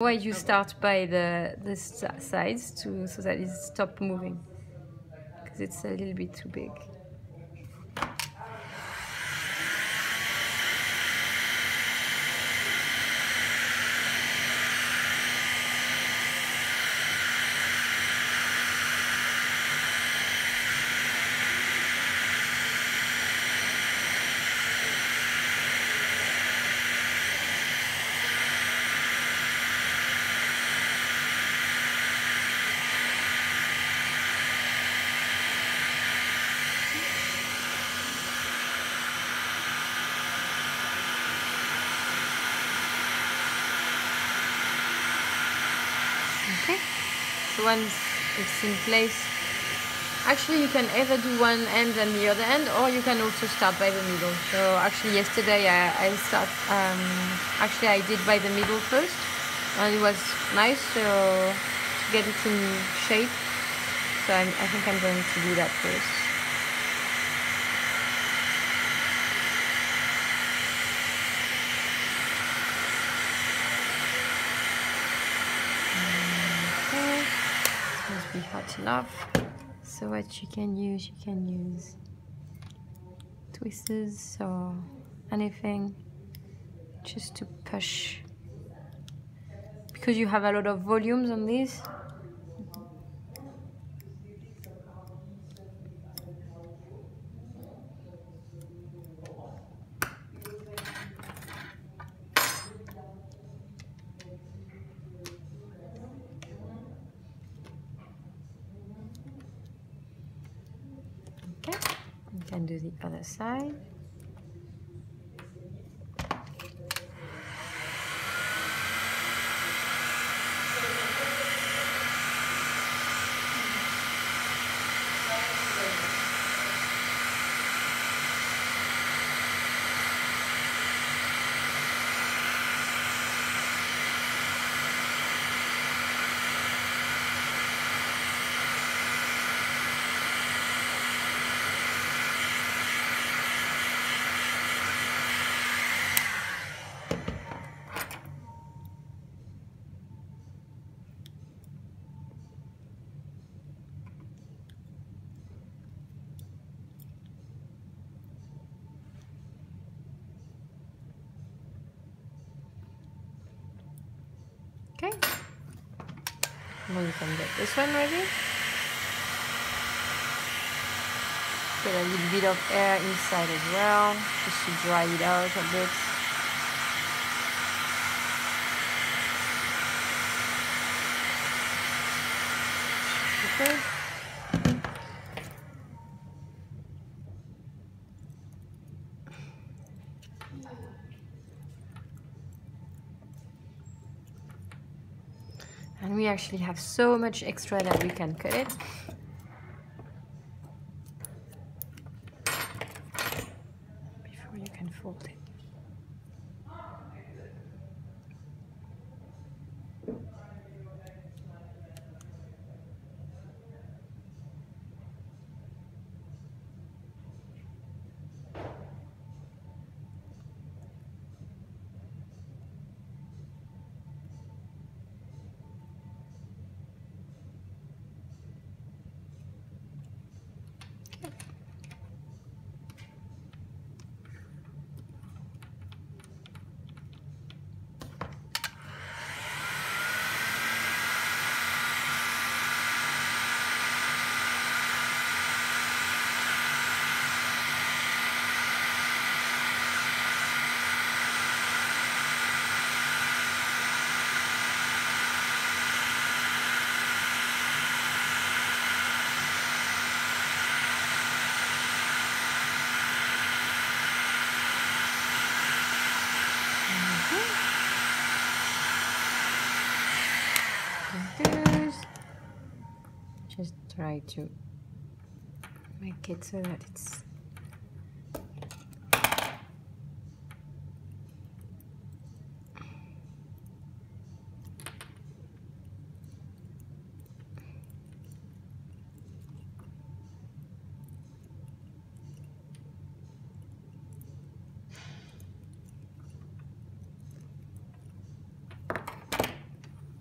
Why you start by the the sides to so that it stop moving because it's a little bit too big. Okay. So once it's in place. Actually you can either do one end and the other end or you can also start by the middle. So actually yesterday I, I start um, actually I did by the middle first and it was nice so to get it in shape. So I'm, I think I'm going to do that first hot enough. So what you can use you can use twisters or anything just to push because you have a lot of volumes on these can do the other side Okay. Now you can get this one ready. Get a little bit of air inside as well, just to dry it out a bit. Okay. And we actually have so much extra that we can cut it try to make it so that it's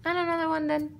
and another one then.